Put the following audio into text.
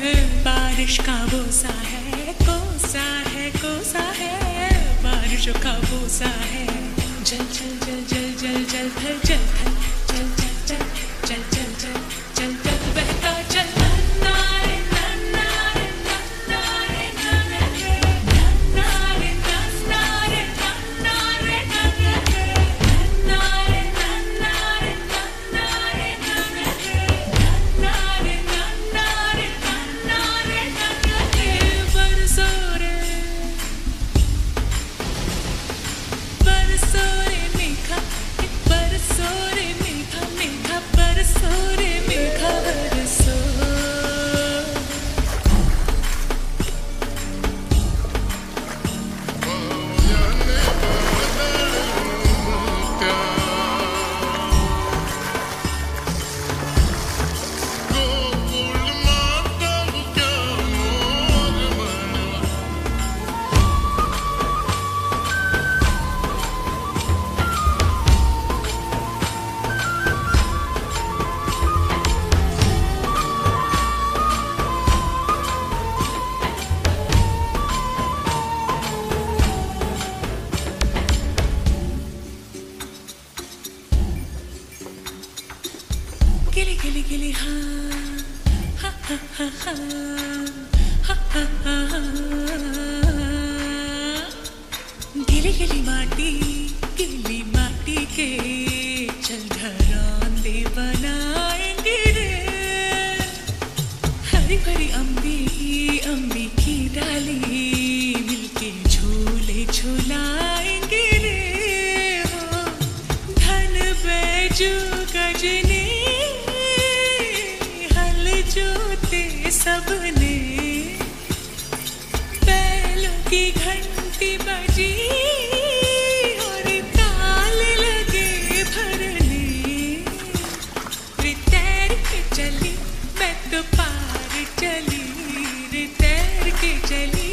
है बारिश का भूसा है कोसा है कोसा है बारिश का भूसा है जल जल जल जल जल जल थल जल थल Gilly, gilly, gilly, ha, ha, ha, ha, ha. घंटी बजी और लगे के चली मैं तो पार चली तैर के चली।